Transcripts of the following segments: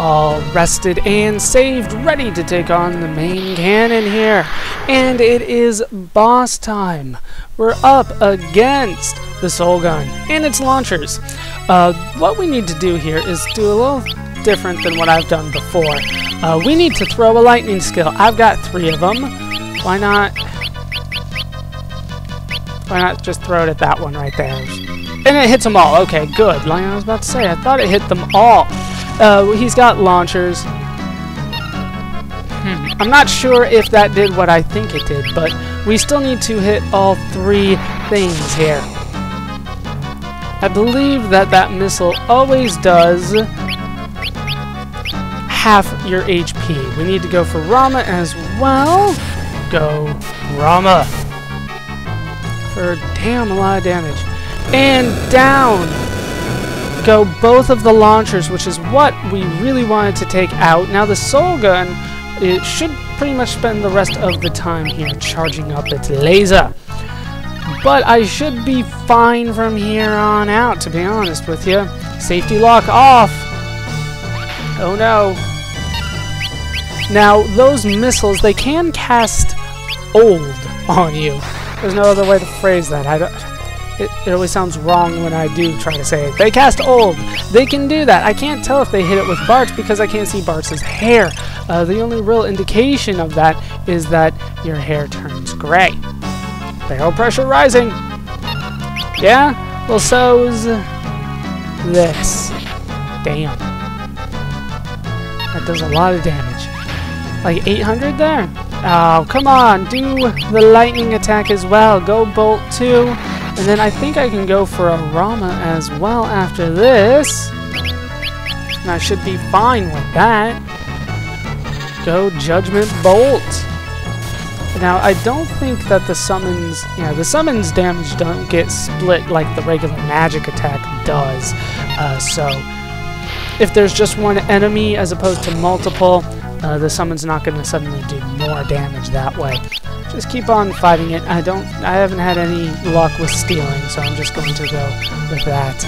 all rested and saved, ready to take on the main cannon here. And it is boss time. We're up against the Soul Gun and its launchers. Uh, what we need to do here is do a little different than what I've done before. Uh, we need to throw a lightning skill. I've got three of them. Why not? Why not just throw it at that one right there? And it hits them all. Okay, good. Like I was about to say, I thought it hit them all. Uh, he's got launchers. Hmm. I'm not sure if that did what I think it did, but we still need to hit all three things here. I believe that that missile always does half your HP. We need to go for Ramuh as well. Go Ramuh. For damn a lot of damage. And down go both of the launchers, which is what we really wanted to take out. Now the Soul Gun, it should pretty much spend the rest of the time here charging up its laser. But I should be fine from here on out, to be honest with you. Safety lock off. Oh no. Now, those missiles, they can cast old on you. There's no other way to phrase that. I don't... It, it, always sounds wrong when I do try to say it. They cast old. They can do that. I can't tell if they hit it with Bartz because I can't see Bartz's hair. Uh, the only real indication of that is that your hair turns gray. Barrel pressure rising. Yeah? Well, so's this. Damn. That does a lot of damage. Like 800 there? Oh, come on. Do the lightning attack as well. Go Bolt 2. And then I think I can go for a Ramuh as well after this. And I should be fine with that. Go Judgment Bolt. Now, I don't think that the summons... Yeah, the summons damage don't get split like the regular magic attack does. Uh, so, if there's just one enemy as opposed to multiple, uh, the summon's not going to suddenly do more damage that way. Just keep on fighting it. I don't, I haven't had any luck with stealing, so I'm just going to go with that.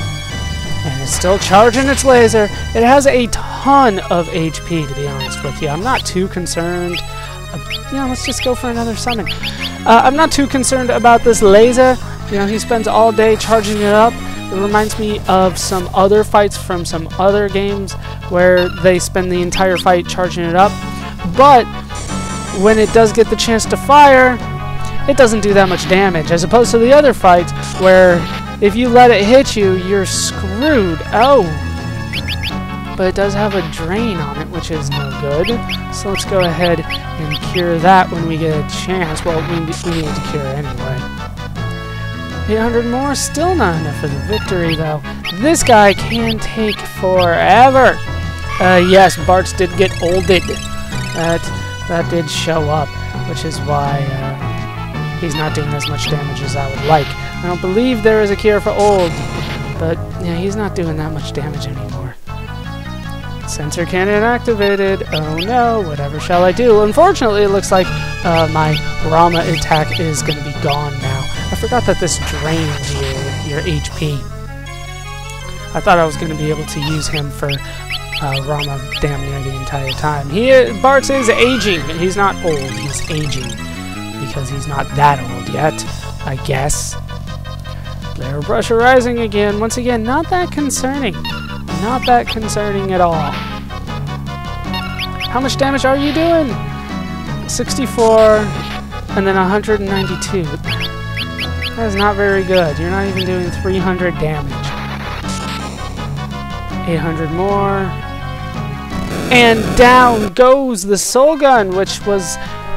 And it's still charging its laser. It has a ton of HP, to be honest with you. I'm not too concerned. Uh, yeah, let's just go for another summon. Uh, I'm not too concerned about this laser. You know, he spends all day charging it up. It reminds me of some other fights from some other games where they spend the entire fight charging it up. But when it does get the chance to fire, it doesn't do that much damage, as opposed to the other fights where if you let it hit you, you're screwed. Oh! But it does have a drain on it, which is no good. So let's go ahead and cure that when we get a chance. Well, we, need to cure anyway. 800 more, still not enough for the victory, though. This guy can take forever. Uh, yes, Bartz did get olded. That that did show up, which is why uh, he's not doing as much damage as I would like. I don't believe there is a cure for old, but yeah, he's not doing that much damage anymore. Sensor cannon activated. Oh no, whatever shall I do? Unfortunately, it looks like uh, my Ramuh attack is going to be gone now. I forgot that this drains your, your HP. I thought I was going to be able to use him for Ramuh damn near the entire time. He Bartz is aging. He's not old. He's aging because he's not that old yet, I guess. Player pressure rising again. Once again, not that concerning. Not that concerning at all. How much damage are you doing? 64 and then 192. That is not very good. You're not even doing 300 damage. 800 more. And down goes the soul gun, which was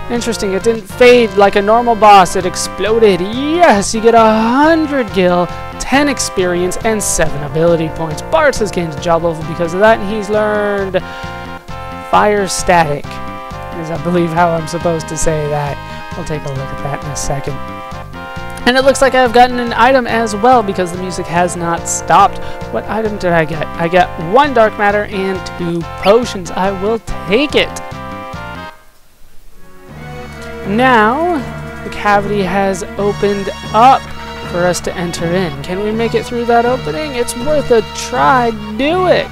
interesting. It didn't fade like a normal boss. It exploded. Yes, you get a 100 gil, 10 experience, and 7 ability points. Bartz has gained a job level because of that, and he's learned Fire Static, is I believe how I'm supposed to say that. We'll take a look at that in a second. And it looks like I've gotten an item as well because the music has not stopped. What item did I get? I get one dark matter and two potions. I will take it. Now, the cavity has opened up for us to enter in. Can we make it through that opening? It's worth a try. Do it.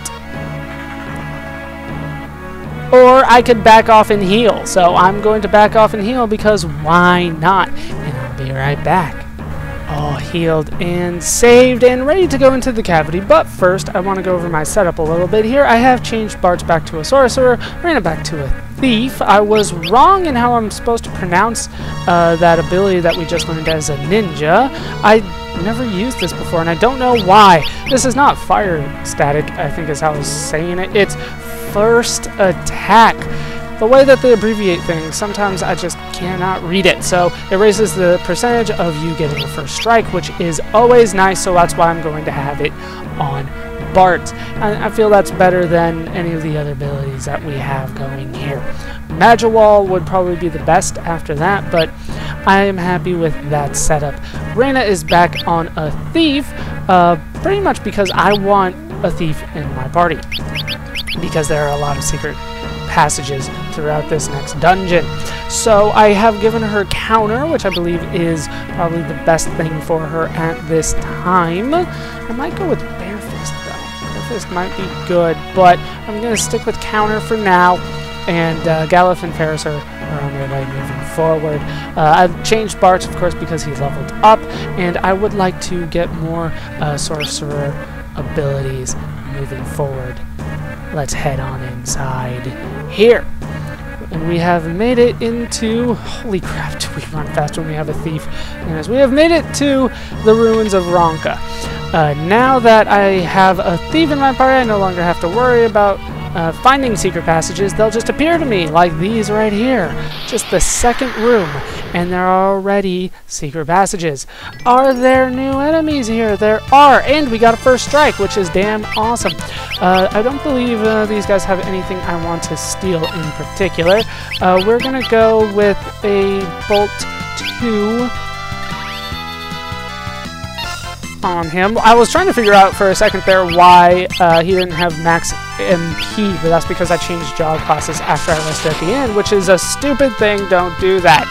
or I could back off and heal. So I'm going to back off and heal because why not? And I'll be right back. All healed and saved and ready to go into the cavity. But first, I want to go over my setup a little bit here. I have changed Bartz back to a sorcerer, Reina back to a thief. I was wrong in how I'm supposed to pronounce uh, that ability that we just learned as a ninja. I never used this before, and I don't know why. This is not fire static, I think is how I was saying it. It's first attack. The way that they abbreviate things, sometimes I just cannot read it. So it raises the percentage of you getting a first strike, which is always nice, so that's why I'm going to have it on Bart. I, I feel that's better than any of the other abilities that we have going here. Magiwall would probably be the best after that, but I am happy with that setup. Reina is back on a Thief, uh, pretty much because I want a Thief in my party because there are a lot of secret passages throughout this next dungeon. So I have given her counter, which I believe is probably the best thing for her at this time. I might go with Barefist though. Barefist might be good, but I'm going to stick with counter for now. And uh, and Faris are, are on their way moving forward. Uh, I've changed Bartz, of course, because he leveled up, and I would like to get more uh, sorcerer abilities moving forward let's head on inside here. And we have made it into... Holy crap, do we run fast when we have a thief? And as we have made it to the ruins of Ronka. Uh, now that I have a thief in my party, I no longer have to worry about uh, finding secret passages, they'll just appear to me, like these right here. Just the second room, and there are already secret passages. Are there new enemies here? There are, and we got a first strike, which is damn awesome. Uh, I don't believe uh, these guys have anything I want to steal in particular. Uh, we're gonna go with a Bolt 2 on him. I was trying to figure out for a second there why uh, he didn't have max MP, but that's because I changed job classes after I rested at the end, which is a stupid thing. Don't do that.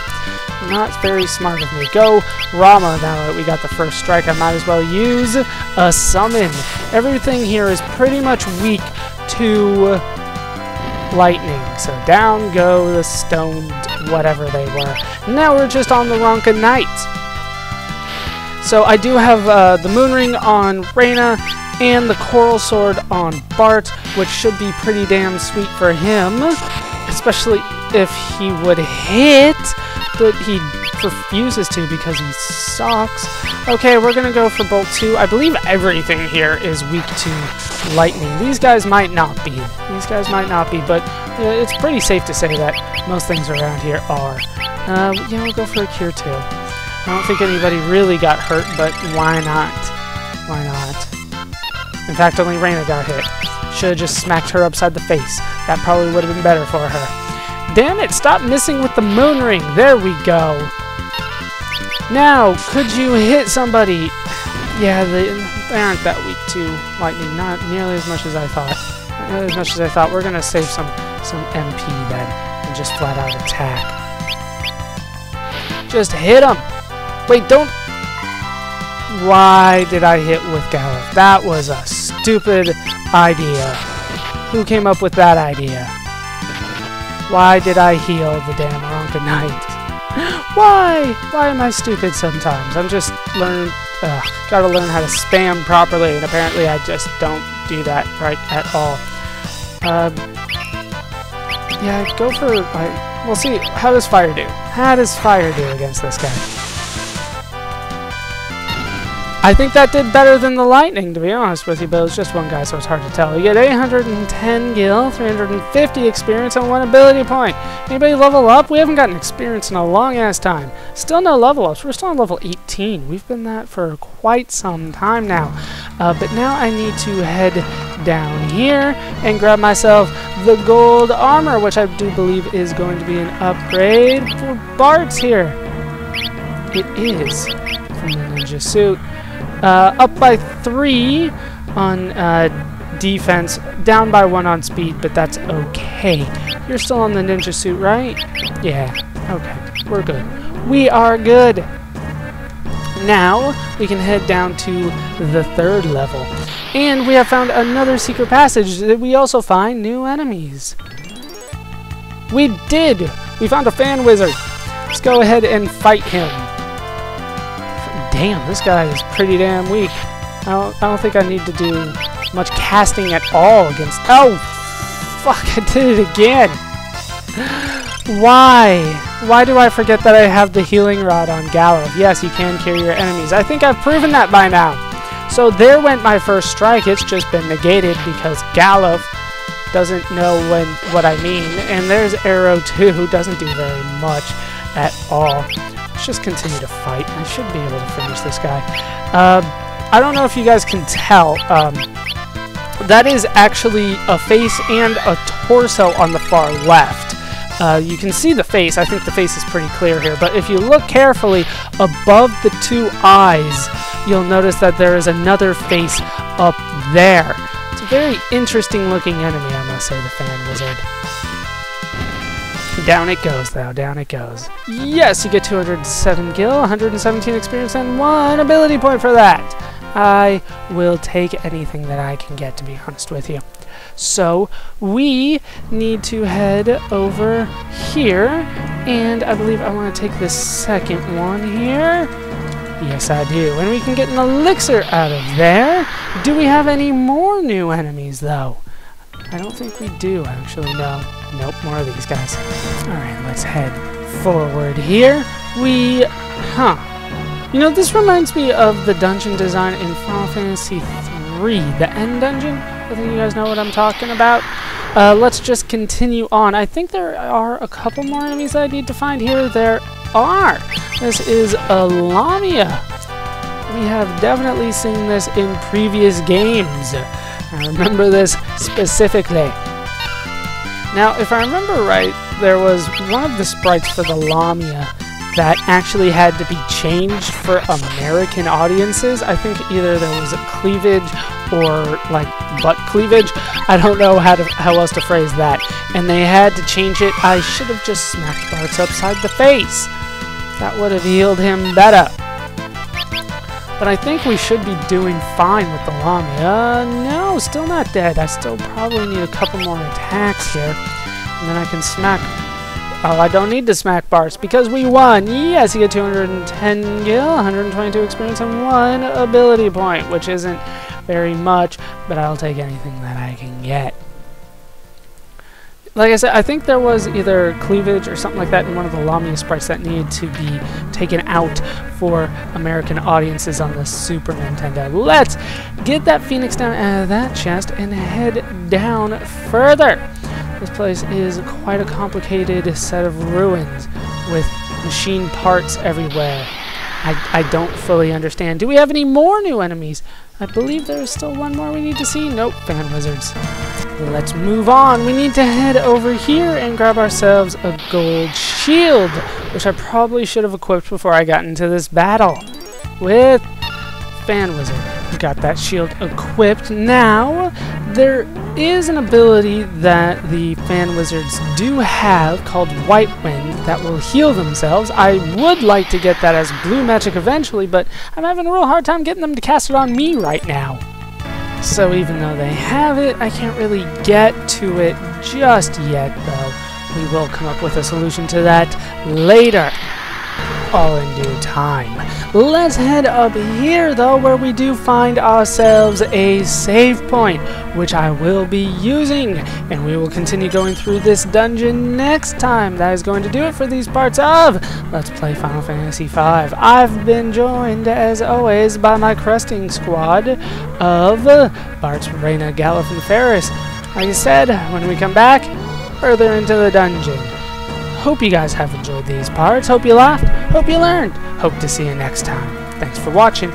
Not very smart of me. Go Ramuh now that we got the first strike. I might as well use a summon. Everything here is pretty much weak to lightning. So down go the stoned whatever they were. Now we're just on the Ronka Knight. So I do have uh, the Moon Ring on Reina and the Coral Sword on Bart, which should be pretty damn sweet for him, especially if he would hit, but he refuses to because he sucks. Okay, we're gonna go for Bolt 2. I believe everything here is weak to lightning. These guys might not be. These guys might not be, but uh, it's pretty safe to say that most things around here are. Uh, yeah, we'll go for a Cure 2. I don't think anybody really got hurt, but why not? Why not? In fact, only Reina got hit. Should have just smacked her upside the face. That probably would have been better for her. Damn it, stop missing with the moon ring. There we go. Now, could you hit somebody? Yeah, they, they aren't that weak to lightning. Not nearly as much as I thought. Not nearly as much as I thought. We're to save some, some MP then and just flat out attack. Just hit him! Wait, don't... Why did I hit with Galuf? That was a stupid idea. Who came up with that idea? Why did I heal the damn Ronka Knight? Why? Why am I stupid sometimes? I'm just learning... Ugh, gotta learn how to spam properly, and apparently I just don't do that right at all. Um, yeah, go for... Like, we'll see. How does fire do? How does fire do against this guy? I think that did better than the lightning, to be honest with you, but it was just one guy, so it's hard to tell. You get 810 gil, 350 experience, and one ability point. Anybody level up? We haven't gotten experience in a long-ass time. Still no level ups. We're still on level 18. We've been that for quite some time now. Uh, but now I need to head down here and grab myself the gold armor, which I do believe is going to be an upgrade for Bartz here. It is from the ninja suit. Uh, up by three on uh, defense, down by one on speed, but that's okay. You're still on the ninja suit, right? Yeah, okay, we're good. We are good! Now, we can head down to the third level. And we have found another secret passage that we also find new enemies. We did! We found a fan wizard! Let's go ahead and fight him. Damn, this guy is pretty damn weak. I don't, I don't think I need to do much casting at all against... Oh! Fuck, I did it again! Why? Why do I forget that I have the healing rod on Galuf? Yes, you can carry your enemies. I think I've proven that by now. So there went my first strike. It's just been negated because Galuf doesn't know when what I mean. And there's Arrow too, who doesn't do very much at all. Let's just continue to fight. I should be able to finish this guy. Uh, I don't know if you guys can tell. Um, that is actually a face and a torso on the far left. Uh, you can see the face. I think the face is pretty clear here. But if you look carefully above the two eyes, you'll notice that there is another face up there. It's a very interesting looking enemy, I must say, the Fan Wizard. Down it goes, though. Down it goes. Yes, you get 207 gil, 117 experience, and one ability point for that. I will take anything that I can get, to be honest with you. So, we need to head over here, and I believe I want to take the second one here. Yes, I do. And we can get an elixir out of there. Do we have any more new enemies, though? I don't think we do, actually, no. Nope, more of these guys. Alright, let's head forward here. We... Huh. You know, this reminds me of the dungeon design in Final Fantasy III, the end dungeon. I think you guys know what I'm talking about. Uh, let's just continue on. I think there are a couple more enemies I need to find here. There are. This is a Lamia. We have definitely seen this in previous games. I remember this specifically. Now, if I remember right, there was one of the sprites for the Lamia that actually had to be changed for American audiences. I think either there was a cleavage or like butt cleavage. I don't know how to how else to phrase that. And they had to change it. I should have just smacked Bartz upside the face. That would have healed him better. But I think we should be doing fine with the Lamia. Uh, no, still not dead. I still probably need a couple more attacks here. And then I can smack Oh, I don't need to smack Bartz because we won. Yes, you get 210 gil, 122 experience, and one ability point, which isn't very much, but I'll take anything that I can get. Like I said, I think there was either cleavage or something like that in one of the Lamia sprites that needed to be taken out for American audiences on the Super Nintendo. Let's get that Phoenix down out of that chest and head down further. This place is quite a complicated set of ruins with machine parts everywhere. I, I don't fully understand. Do we have any more new enemies? I believe there is still one more we need to see. Nope, fan wizards. Let's move on. We need to head over here and grab ourselves a gold shield, which I probably should have equipped before I got into this battle with fan wizard. We got that shield equipped. Now, there is an ability that the fan wizards do have called White Wind that will heal themselves. I would like to get that as blue magic eventually, but I'm having a real hard time getting them to cast it on me right now. So even though they have it, I can't really get to it just yet, though. We will come up with a solution to that later all in due time. Let's head up here, though, where we do find ourselves a save point, which I will be using, and we will continue going through this dungeon next time. That is going to do it for these parts of Let's Play Final Fantasy V. I've been joined, as always, by my crusting squad of Bartz, Reina, Galuf, and Faris. Like I said, when we come back, further into the dungeon. Hope you guys have enjoyed these parts. Hope you laughed. Hope you learned. Hope to see you next time. Thanks for watching.